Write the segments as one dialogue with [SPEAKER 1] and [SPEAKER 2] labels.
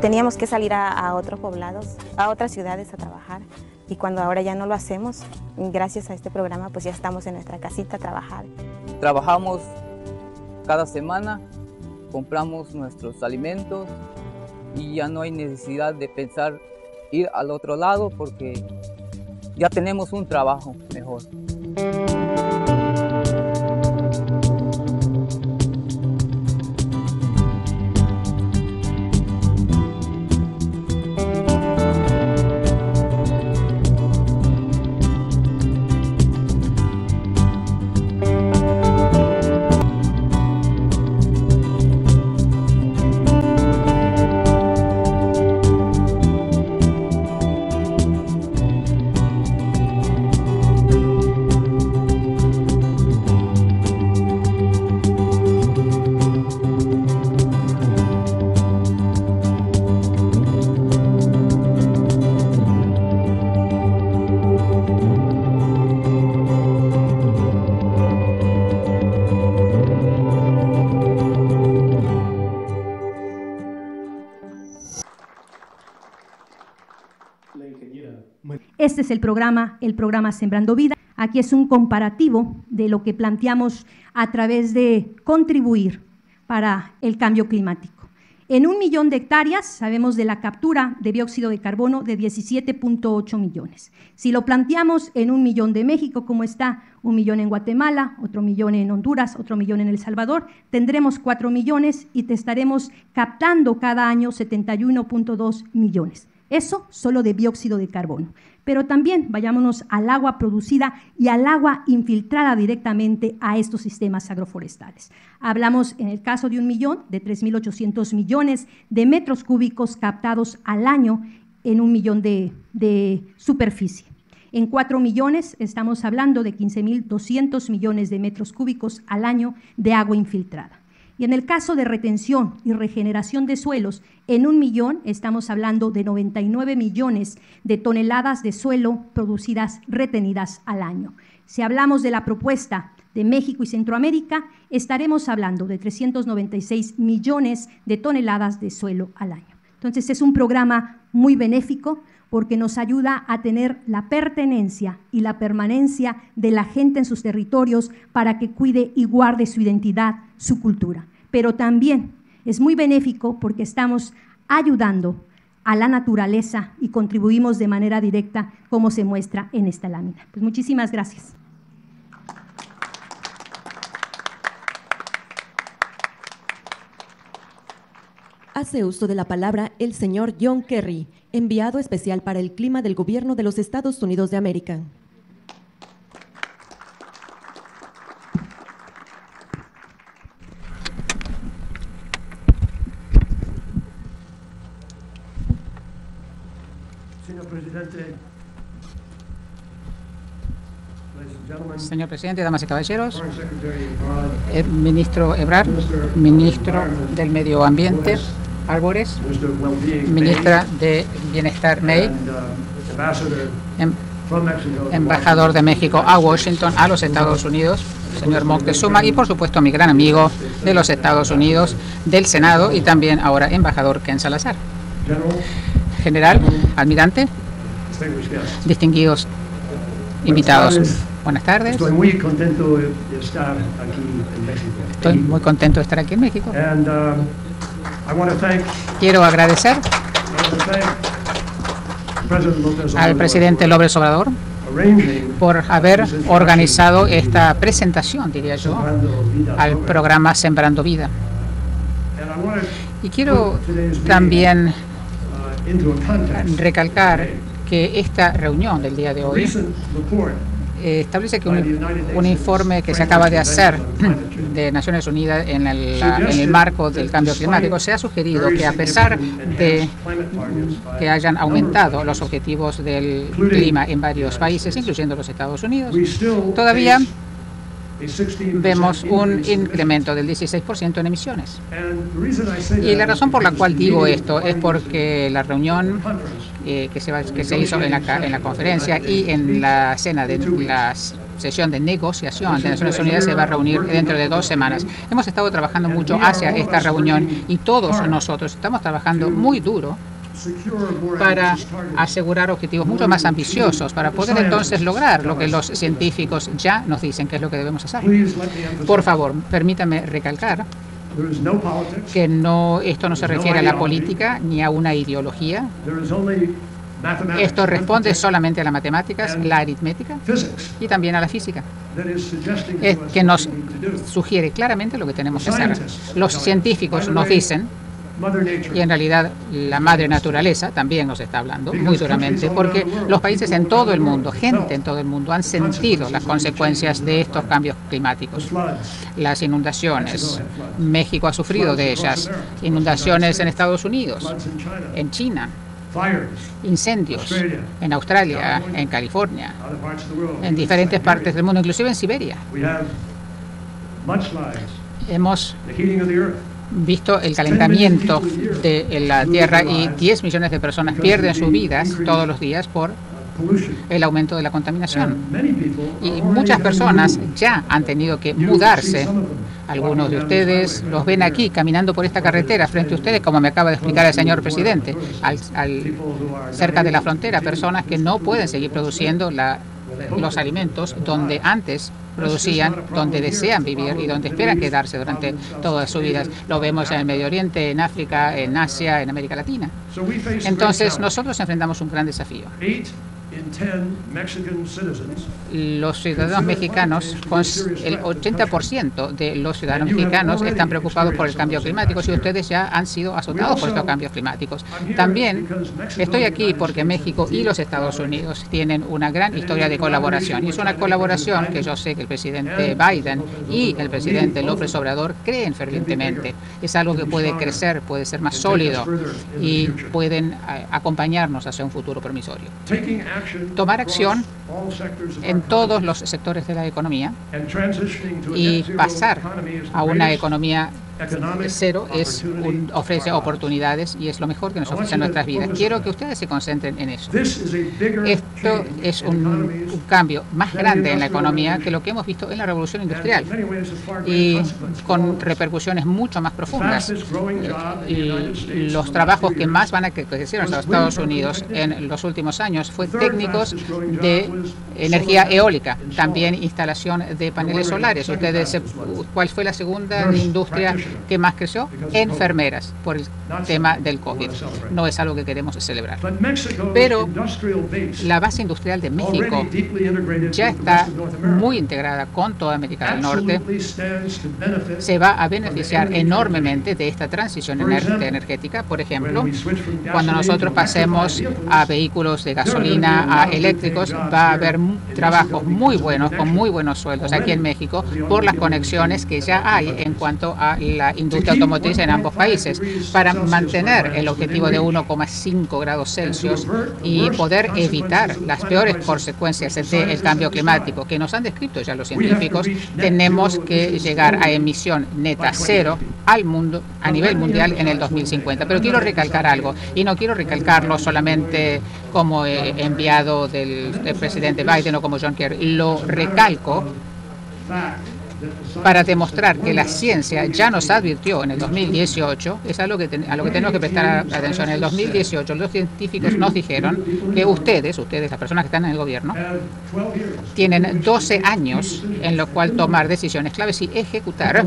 [SPEAKER 1] teníamos que salir a, otros poblados, a otras ciudades a trabajar y cuando ahora ya no lo hacemos, gracias a este programa pues ya estamos en nuestra casita a trabajar.
[SPEAKER 2] Trabajamos cada semana, compramos nuestros alimentos y ya no hay necesidad de pensar ir al otro lado porque ya tenemos un trabajo mejor.
[SPEAKER 3] Este es el programa, el programa Sembrando Vida. Aquí es un comparativo de lo que planteamos a través de contribuir para el cambio climático. En un millón de hectáreas sabemos de la captura de dióxido de carbono de 17.8 millones. Si lo planteamos en un millón de México, como está, un millón en Guatemala, otro millón en Honduras, otro millón en El Salvador, tendremos cuatro millones y te estaremos captando cada año 71.2 millones. Eso solo de dióxido de carbono. Pero también vayámonos al agua producida y al agua infiltrada directamente a estos sistemas agroforestales. Hablamos en el caso de un millón, de 3.800 millones de metros cúbicos captados al año en un millón de, superficie. En 4 millones estamos hablando de 15.200 millones de metros cúbicos al año de agua infiltrada. Y en el caso de retención y regeneración de suelos, en un millón estamos hablando de 99 millones de toneladas de suelo producidas, retenidas al año. Si hablamos de la propuesta de México y Centroamérica, estaremos hablando de 396 millones de toneladas de suelo al año. Entonces es un programa muy benéfico porque nos ayuda a tener la pertenencia y la permanencia de la gente en sus territorios para que cuide y guarde su identidad, su cultura. Pero también es muy benéfico porque estamos ayudando a la naturaleza y contribuimos de manera directa como se muestra en esta lámina. Pues muchísimas gracias.
[SPEAKER 4] Hace uso de la palabra el señor John Kerry, enviado especial para el clima del gobierno de los Estados Unidos de América.
[SPEAKER 5] Señor presidente,
[SPEAKER 6] Señor presidente, damas y caballeros, el ministro Ebrard, ministro del Medio Ambiente, Álvarez, ministra de Bienestar May, em- embajador de México a Washington, a los Estados Unidos, señor Moctezuma, y por supuesto mi gran amigo de los Estados Unidos, del Senado, y también ahora embajador Ken Salazar.
[SPEAKER 5] General,
[SPEAKER 6] almirante, distinguidos invitados. Buenas tardes.
[SPEAKER 5] Estoy muy contento de estar aquí en México.
[SPEAKER 6] Estoy muy contento de estar aquí en México.
[SPEAKER 5] And um, I want to thank,
[SPEAKER 6] Quiero agradecer al presidente López Obrador por haber organizado esta presentación, diría yo, al
[SPEAKER 5] program.
[SPEAKER 6] programa Sembrando Vida. Y quiero también
[SPEAKER 5] uh,
[SPEAKER 6] recalcar que esta reunión del día de hoy eh, establece que un, un informe que se acaba de hacer de Naciones Unidas en el, la- en el marco del cambio climático se ha sugerido que a pesar de que hayan aumentado los objetivos del clima en varios países, incluyendo los Estados Unidos, todavía
[SPEAKER 5] face a 16%
[SPEAKER 6] vemos un incremento del 16% en emisiones. Y la razón por la cual digo esto es porque la reunión eh, que, se que se hizo en la, en la conferencia y en la cena de las sesión de negociación de Naciones Unidas se va a reunir dentro de dos semanas. Hemos estado trabajando mucho hacia esta reunión y todos nosotros estamos trabajando muy duro para asegurar objetivos mucho más ambiciosos, para poder entonces lograr lo que los científicos ya nos dicen que es lo que debemos hacer. Por favor, permítame recalcar que no, esto no se refiere a la política ni a una ideología. Esto responde solamente a las matemáticas, la aritmética y también a la física, que nos sugiere claramente lo que tenemos que hacer. Los científicos nos dicen y en realidad la madre naturaleza también nos está hablando muy duramente, porque los países en todo el mundo, gente en todo el mundo, han sentido las consecuencias de estos cambios climáticos. Las inundaciones, México ha sufrido de ellas, inundaciones en Estados Unidos, en China, incendios en Australia, en California, en diferentes partes del mundo, inclusive en Siberia. Hemos visto el calentamiento de la Tierra y 10 millones de personas pierden sus vidas todos los días por el aumento de la contaminación. Y muchas personas ya han tenido que mudarse. Algunos de ustedes los ven aquí caminando por esta carretera frente a ustedes, como me acaba de explicar el señor presidente, al, cerca de la frontera, personas que no pueden seguir produciendo la los alimentos donde antes producían, donde desean vivir y donde esperan quedarse durante todas sus vidas. Lo vemos en el Medio Oriente, en África, en Asia, en América Latina. Entonces, nosotros enfrentamos un gran desafío los ciudadanos mexicanos, el 80% de los ciudadanos mexicanos están preocupados por el cambio climático y ustedes ya han sido azotados por estos cambios climáticos. También estoy aquí porque México y los Estados Unidos tienen una gran historia de colaboración. Y es una colaboración que yo sé que el presidente Biden y el presidente López Obrador creen fervientemente. Es algo que puede crecer, puede ser más sólido y pueden eh, acompañarnos hacia un futuro promisorio tomar acción en todos los sectores de la economía y pasar a una economía cero es ofrece oportunidades y es lo mejor que nos ofrece en nuestras vidas. Quiero que ustedes se concentren en eso. Esto es un, cambio más grande en la economía que lo que hemos visto en la revolución industrial y con repercusiones mucho más profundas. Y los trabajos que más van a crecer en los Estados Unidos en los últimos años fue técnicos de energía eólica, también instalación de paneles solares. Ustedes, ¿cuál fue la segunda industria que más creció, enfermeras, por el tema del COVID. No es algo que queremos celebrar. Pero la base industrial de México ya está muy integrada con toda América del Norte. Se va a beneficiar enormemente de esta transición energética. Por ejemplo, cuando nosotros pasemos a vehículos de gasolina a eléctricos, va a haber trabajos muy buenos, con muy buenos sueldos aquí en México, por las conexiones que ya hay en cuanto a la industria automotriz en ambos países para mantener el objetivo de 1,5 grados Celsius y poder evitar las peores consecuencias del cambio climático que nos han descrito ya los científicos, tenemos que llegar a emisión neta cero al mundo a nivel mundial en el 2050. Pero quiero recalcar algo y no quiero recalcarlo solamente como enviado del, presidente Biden o como John Kerry, lo recalco para demostrar que la ciencia ya nos advirtió en el 2018, es algo que a lo que tenemos que prestar atención. En el 2018 los científicos nos dijeron que ustedes, ustedes, las personas que están en el gobierno, tienen 12 años en lo cual tomar decisiones claves y ejecutar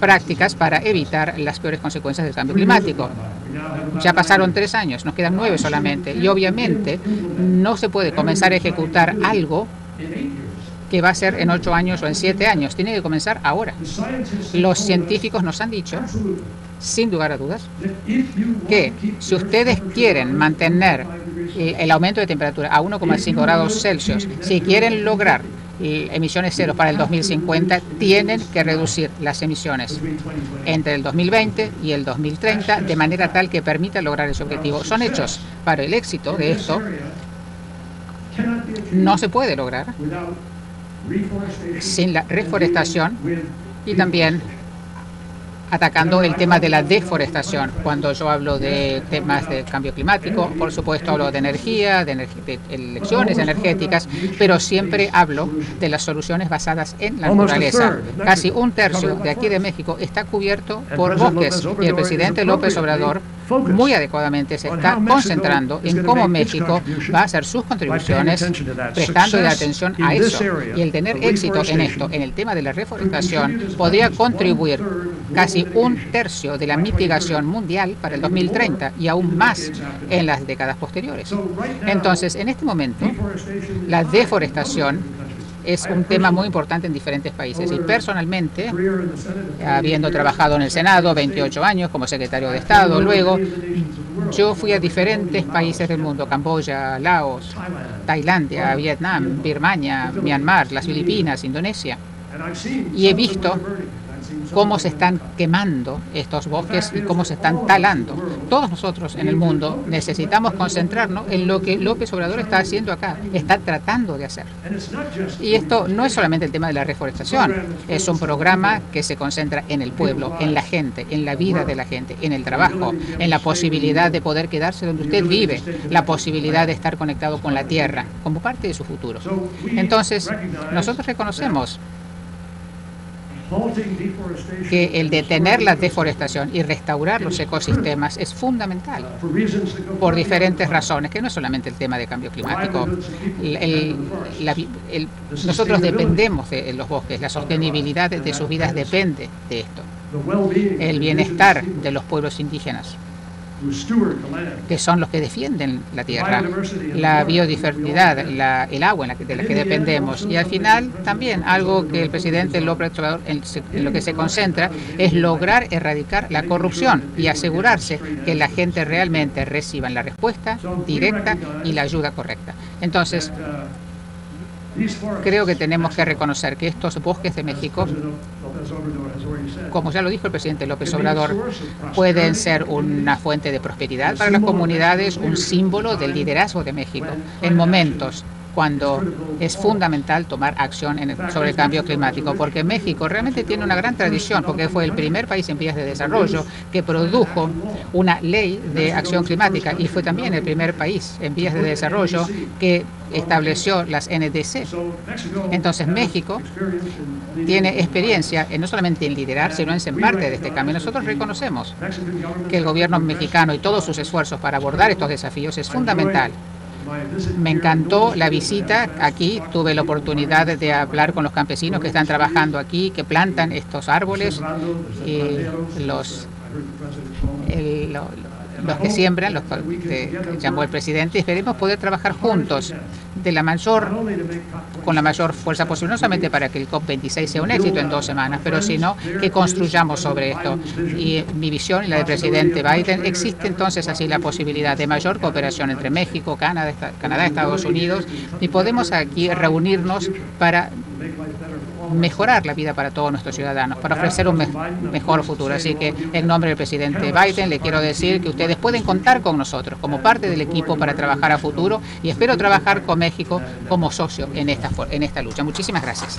[SPEAKER 6] prácticas para evitar las peores consecuencias del cambio climático. Ya pasaron tres años, nos quedan nueve solamente y obviamente no se puede comenzar a ejecutar algo que va a ser en ocho años o en siete años. Tiene que comenzar ahora. Los científicos nos han dicho, sin lugar a dudas, que si ustedes quieren mantener el aumento de temperatura a 1,5 grados Celsius, si quieren lograr emisiones cero para el 2050, tienen que reducir las emisiones entre el 2020 y el 2030 de manera tal que permita lograr ese objetivo. Son hechos para el éxito de esto. No se puede lograr sin la reforestación. Y también atacando el tema de la deforestación. Cuando yo hablo de temas de cambio climático, por supuesto hablo de energía, de, elecciones energéticas, pero siempre hablo de las soluciones basadas en la naturaleza. Casi un tercio de aquí de México está cubierto por bosques y el presidente López Obrador muy adecuadamente se está concentrando en cómo México va a hacer sus contribuciones prestando atención a eso. Y el tener éxito en esto, en el tema de la reforestación, podría contribuir casi un tercio de la mitigación mundial para el 2030 y aún más en las décadas posteriores. Entonces, en este momento, la deforestación es un tema muy importante en diferentes países. Y personalmente, habiendo trabajado en el Senado 28 años como secretario de Estado, luego yo fui a diferentes países del mundo, Camboya, Laos, Tailandia, Vietnam, Birmania, Myanmar, las Filipinas, Indonesia, y he visto cómo se están quemando estos bosques y cómo se están talando. Todos nosotros en el mundo necesitamos concentrarnos en lo que López Obrador está haciendo acá, está tratando de hacer. Y esto no es solamente el tema de la reforestación, es un programa que se concentra en el pueblo, en la gente, en la vida de la gente, en el trabajo, en la posibilidad de poder quedarse donde usted vive, la posibilidad de estar conectado con la tierra como parte de su futuro. Entonces, nosotros reconocemos que el detener la deforestación y restaurar los ecosistemas es fundamental por diferentes razones, que no es solamente el tema de cambio climático. nosotros dependemos de los bosques, la sostenibilidad de sus vidas depende de esto, el bienestar de los pueblos indígenas que son los que defienden la tierra, la biodiversidad, el agua en la que, de la que dependemos. Y al final también algo que el presidente López Obrador en, lo que se concentra es lograr erradicar la corrupción y asegurarse que la gente realmente reciba la respuesta directa y la ayuda correcta. Entonces, creo que tenemos que reconocer que estos bosques de México como ya lo dijo el presidente López Obrador, pueden ser una fuente de prosperidad para las comunidades, un símbolo del liderazgo de México en momentos cuando es fundamental tomar acción sobre el cambio climático, porque México realmente tiene una gran tradición, porque fue el primer país en vías de desarrollo que produjo una ley de acción climática y fue también el primer país en vías de desarrollo que estableció las NDC. Entonces México tiene experiencia en no solamente en liderar, sino en ser parte de este cambio. Nosotros reconocemos que el gobierno mexicano y todos sus esfuerzos para abordar estos desafíos es fundamental. Me encantó la visita aquí, tuve la oportunidad de hablar con los campesinos que están trabajando aquí, que plantan estos árboles, y los, que siembran, los que llamó el presidente, esperemos poder trabajar juntos de la mayor, con la mayor fuerza posible, no solamente para que el COP26 sea un éxito en dos semanas, pero sino que construyamos sobre esto. Y mi visión y la del presidente Biden, existe entonces así la posibilidad de mayor cooperación entre México, Canadá, Canadá Estados Unidos, y podemos aquí reunirnos para mejorar la vida para todos nuestros ciudadanos, para ofrecer un mejor futuro. Así que en nombre del presidente Biden le quiero decir que ustedes pueden contar con nosotros como parte del equipo para trabajar a futuro y espero trabajar con México como socio en esta, en esta lucha. Muchísimas gracias.